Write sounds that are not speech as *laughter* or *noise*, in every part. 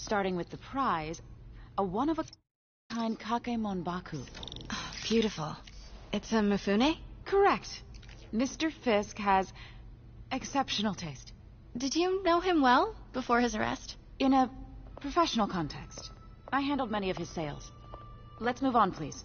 Starting with the prize, a one-of-a-kind Kakemon Baku. Oh, beautiful. It's a Mifune? Correct. Mr. Fisk has exceptional taste. Did you know him well before his arrest? In a professional context. I handled many of his sales. Let's move on, please.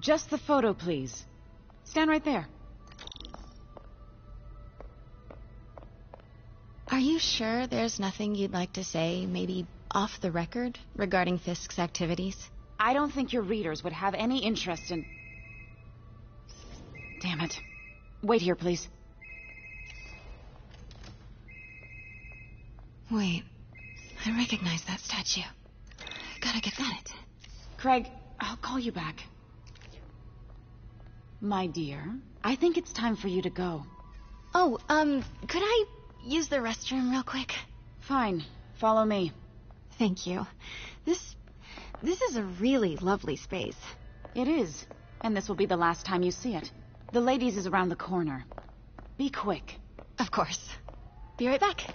Just the photo, please. Stand right there. Are you sure there's nothing you'd like to say, maybe off the record, regarding Fisk's activities? I don't think your readers would have any interest in... Damn it. Wait here, please. Wait. I recognize that statue. Gotta get that. Craig, I'll call you back. My dear, I think it's time for you to go. Oh, um, could I use the restroom real quick? Fine. Follow me. Thank you. This... this is a really lovely space. It is. And this will be the last time you see it. The ladies is around the corner. Be quick. Of course. Be right back.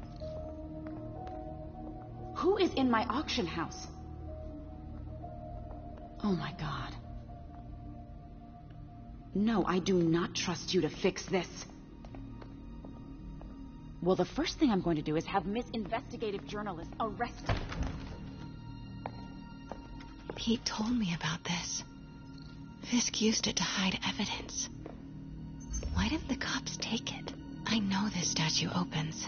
Who is in my auction house? Oh my god. No, I do not trust you to fix this. Well, the first thing I'm going to do is have Miss Investigative Journalist arrested. Pete told me about this. Fisk used it to hide evidence. Why didn't the cops take it? I know this statue opens.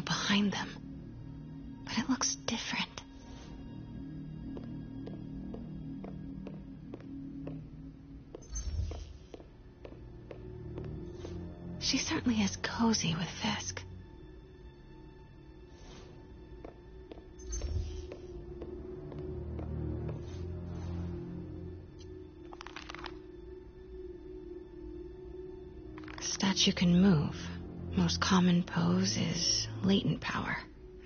Behind them. But it looks different. She certainly is cozy with Fisk. Statue can move. Most common pose is latent power.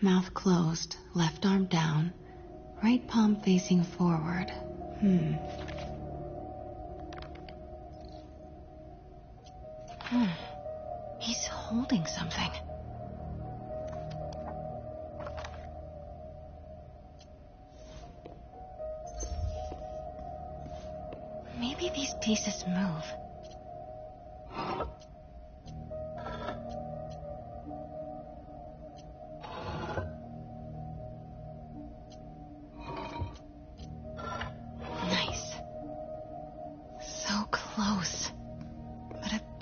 Mouth closed, left arm down, right palm facing forward. Hmm.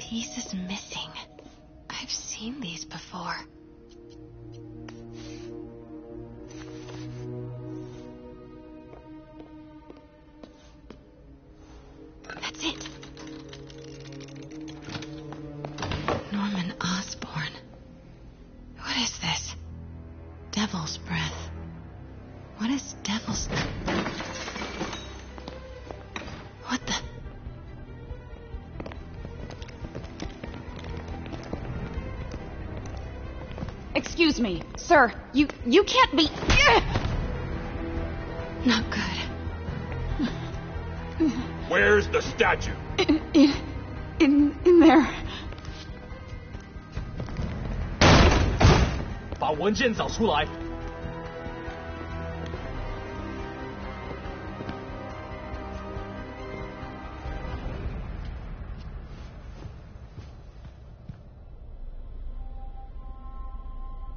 Piece is missing. I've seen these before. sir. You you can't be. Not good. Where's the statue? In in in, in there. 把文件找出来。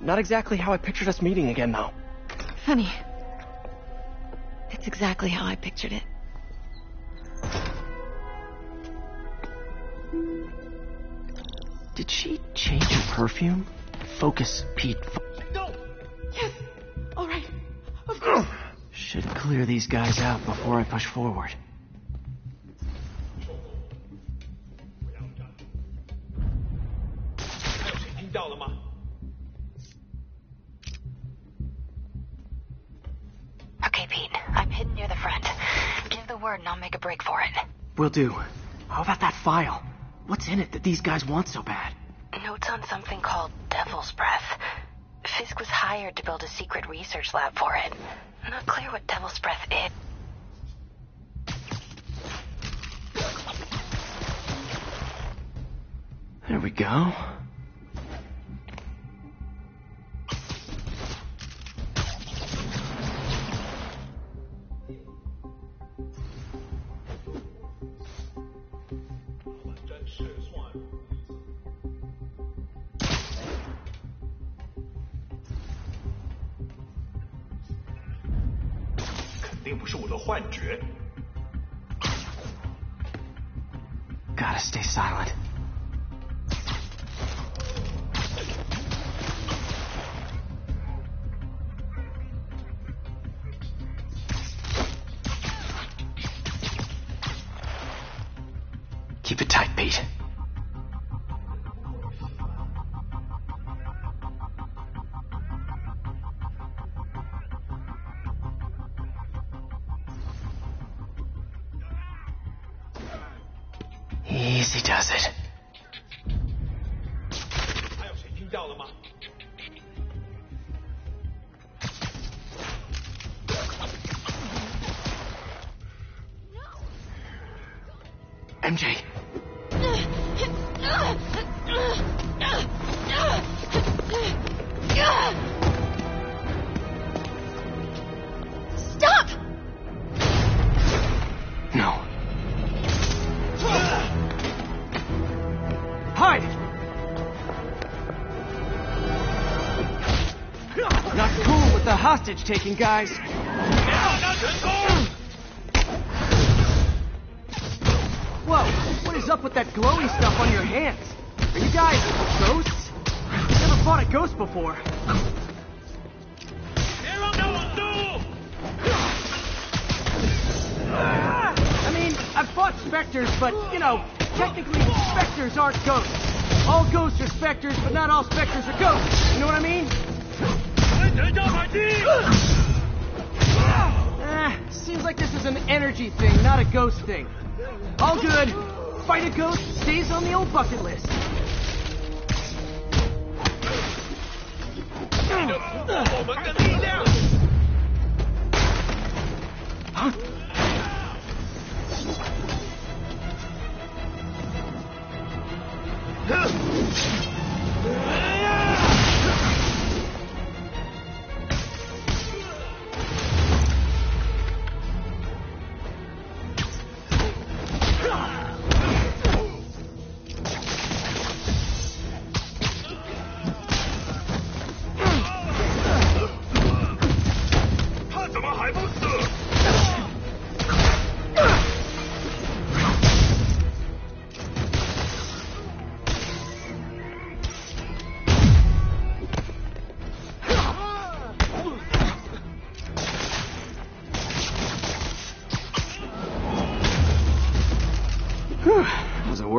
Not exactly how I pictured us meeting again, though. Funny. It's exactly how I pictured it. Did she change her perfume? Focus, Pete. Fo- Yes. All right. Of course. Should clear these guys out before I push forward. Will do. How about that file? What's in it that these guys want so bad? Notes on something called Devil's Breath. Fisk was hired to build a secret research lab for it. Not clear what Devil's Breath is. There we go. " MJ, Stop! no. Hide! Not cool with the hostage taking, guys. that glowy stuff on your hands? Are you guys ghosts? Never fought a ghost before. I mean, I've fought specters, but, you know, technically specters aren't ghosts. All ghosts are specters, but not all specters are ghosts. You know what I mean? Eh, seems like this is an energy thing, not a ghost thing. All good. Fight a ghost stays on the old bucket list.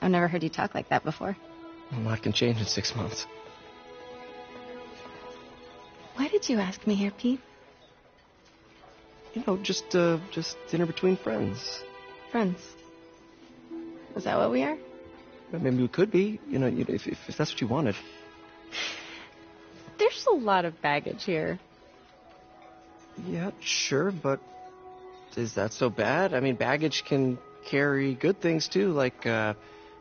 I've never heard you talk like that before. A lot can change in six months. Why did you ask me here, Pete? You know, just uh, just dinner between friends. Friends. Is that what we are? Maybe we could be. You know, if, if, if that's what you wanted. There's a lot of baggage here. Yeah, sure, but is that so bad? I mean, baggage can carry good things too, like uh,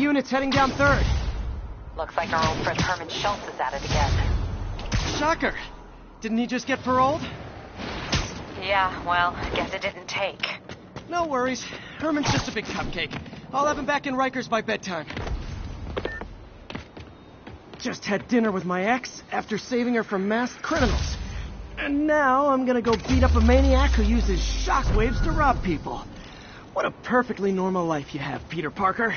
Units heading down third? Looks like our old friend Herman Schultz is at it again. Shocker. Didn't he just get paroled? Yeah, well, I guess it didn't take. No worries. Herman's just a big cupcake. I'll have him back in Rikers by bedtime. Just had dinner with my ex after saving her from masked criminals. And now I'm gonna go beat up a maniac who uses shockwaves to rob people. What a perfectly normal life you have, Peter Parker.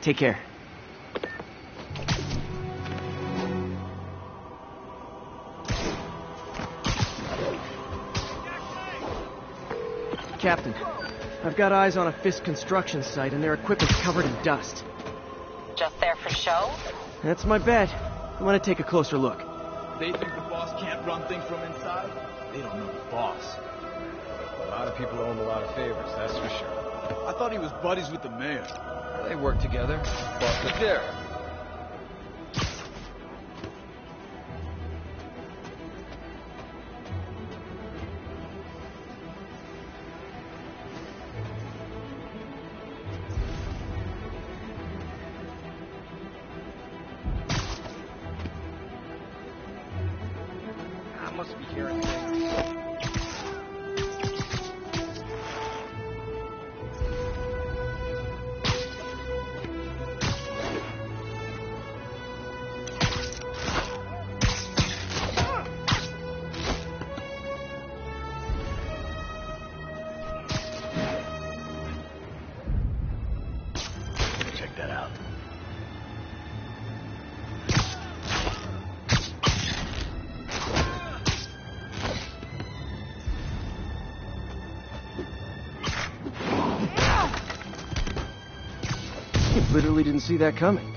Take care. Captain, I've got eyes on a Fisk construction site and their equipment's covered in dust. Just there for show? That's my bet. I want to take a closer look. They think the boss can't run things from inside? They don't know the boss. A lot of people owe him a lot of favors, that's for sure. I thought he was buddies with the mayor. They work together. But there. I must be hearing didn't see that coming.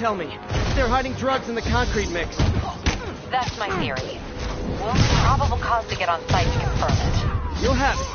Tell me. They're hiding drugs in the concrete mix. That's my theory. We'll need probable cause to get on site to confirm it. You'll have it.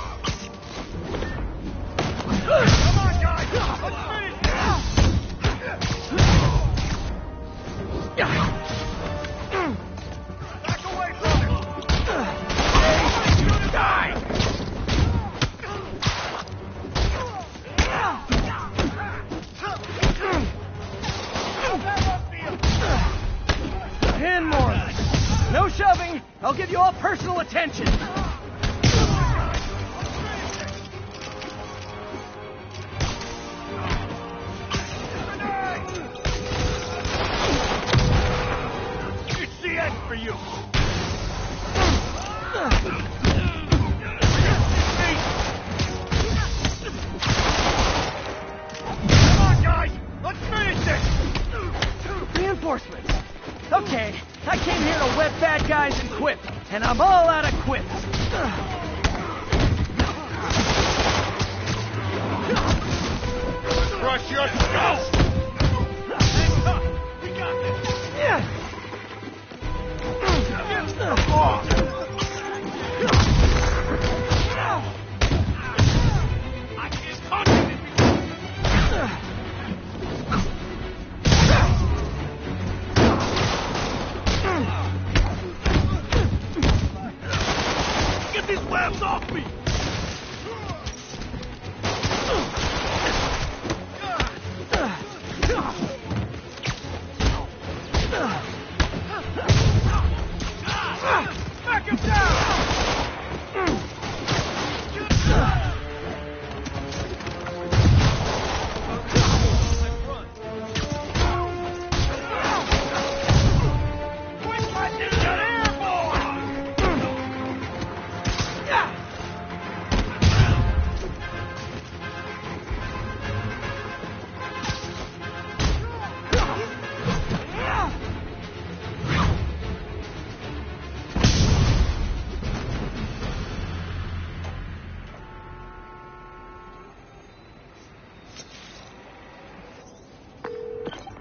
For you.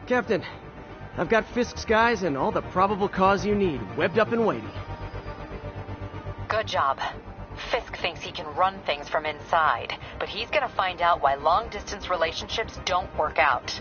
Captain, I've got Fisk's guys and all the probable cause you need, webbed up and waiting. Good job. Fisk thinks he can run things from inside, but he's gonna find out why long distance relationships don't work out.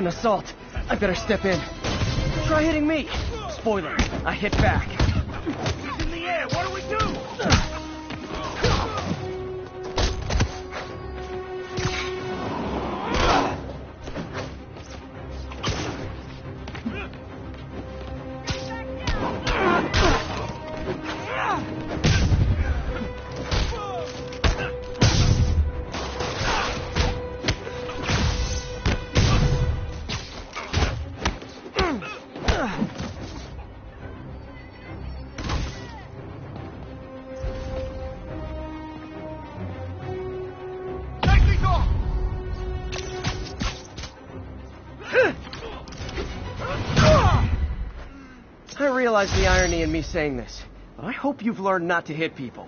An assault. I better step in. Try hitting me. Spoiler, I hit back. Realize the irony in me saying this, but I hope you've learned not to hit people.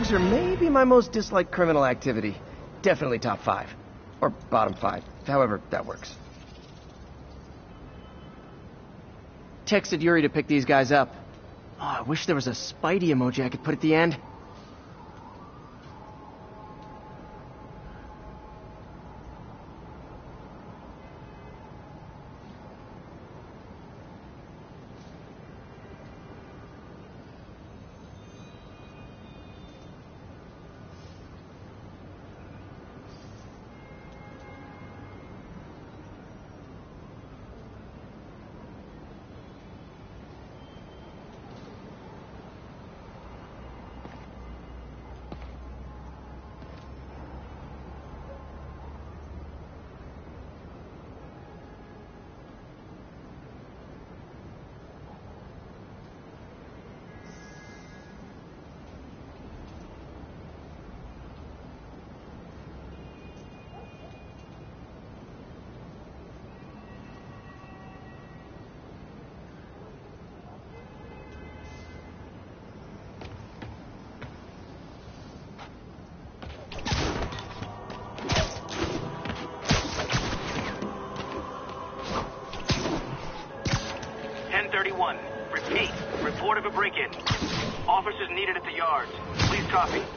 Drugs are maybe my most disliked criminal activity. Definitely top five. Or bottom five. However that works. Texted Yuri to pick these guys up. Oh, I wish there was a Spidey emoji I could put at the end. Ten thirty-one. Repeat. Report of a break-in. Officers needed at the yards. Please copy.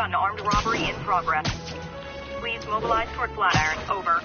An armed robbery in progress. Please mobilize toward Flatiron. Over.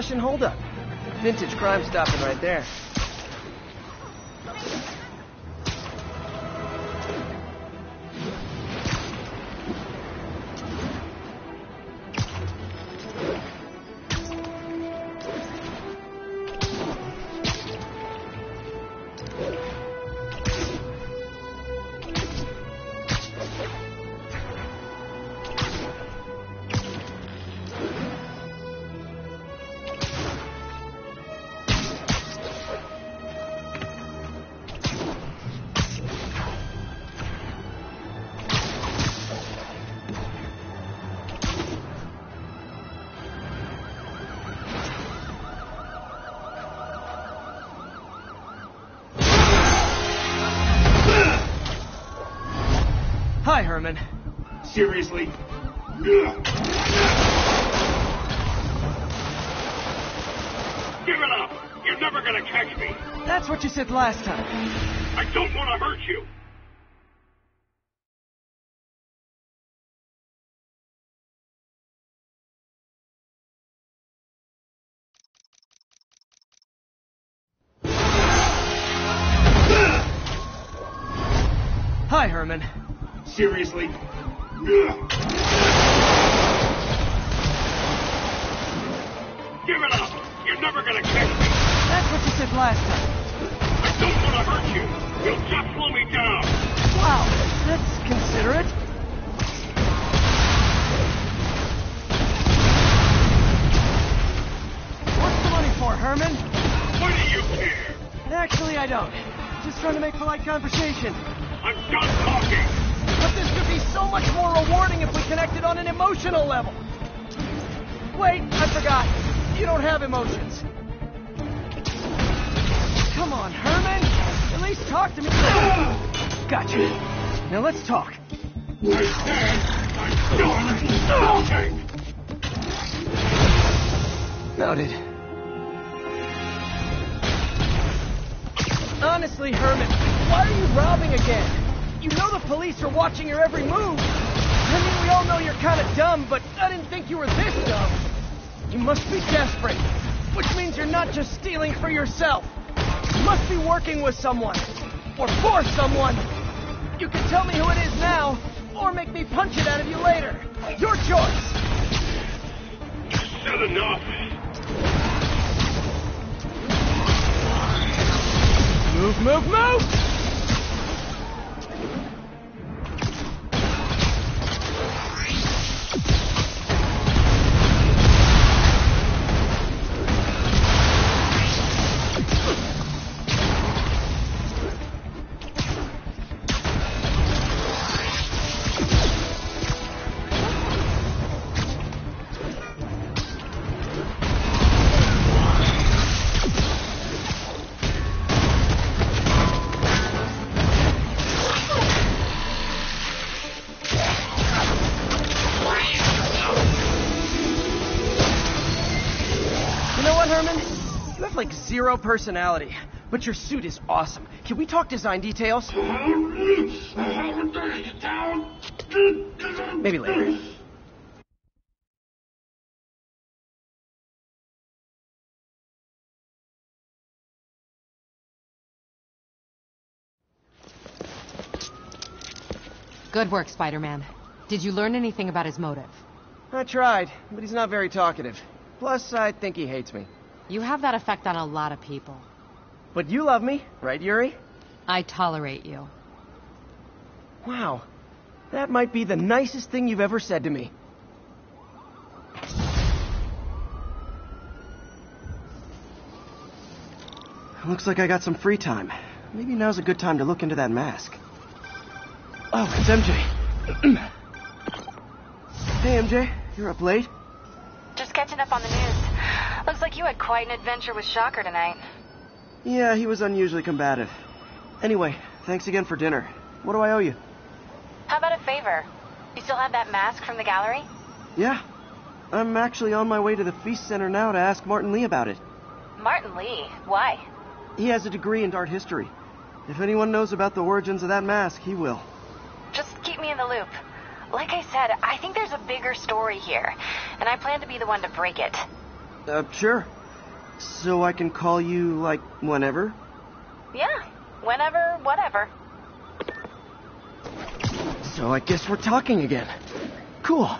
Old-fashioned holdup. Vintage crime stopping right there. Seriously? Give it up! You're never gonna catch me! That's what you said last time. I don't want to hurt you! Bye, Herman. Seriously? Give it up! You're never gonna catch me! That's what you said last time. I don't want to hurt you! You'll just slow me down! Wow, that's considerate. What's the money for, Herman? What do you care? Actually, I don't. Just trying to make polite conversation. I'm done we connected on an emotional level. Wait, I forgot. You don't have emotions. Come on, Herman. At least talk to me. Gotcha. Now let's talk. I! Noted. Honestly, Herman, why are you robbing again? You know the police are watching your every move. I mean, we all know you're kind of dumb, but I didn't think you were this dumb. You must be desperate, which means you're not just stealing for yourself. You must be working with someone, or for someone. You can tell me who it is now, or make me punch it out of you later. Your choice. Said enough! Move, move, move! Zero personality, but your suit is awesome. Can we talk design details? Maybe later. Good work, Spider-Man. Did you learn anything about his motive? I tried, but he's not very talkative. Plus, I think he hates me. You have that effect on a lot of people. But you love me, right, Yuri? I tolerate you. Wow. That might be the nicest thing you've ever said to me. Looks like I got some free time. Maybe now's a good time to look into that mask. Oh, it's MJ. *clears throat* hey, MJ. You're up late? Just catching up on the news. Looks like you had quite an adventure with Shocker tonight. Yeah, he was unusually combative. Anyway, thanks again for dinner. What do I owe you? How about a favor? You still have that mask from the gallery? Yeah. I'm actually on my way to the Feast Center now to ask Martin Li about it. Martin Li. Why? He has a degree in art history. If anyone knows about the origins of that mask, he will. Just keep me in the loop. Like I said, I think there's a bigger story here, and I plan to be the one to break it. Uh, sure. So I can call you, like, whenever? Yeah, whenever, whatever. So I guess we're talking again. Cool.